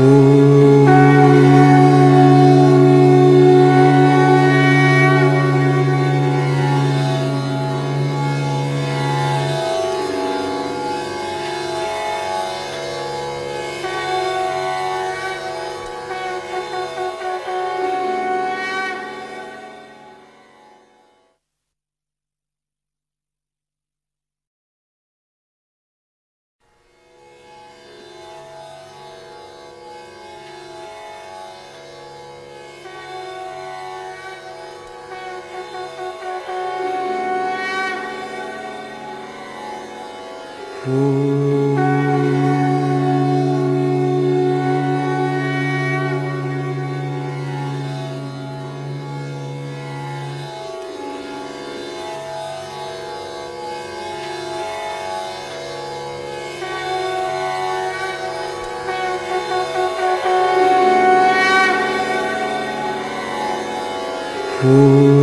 Oh. Ooh.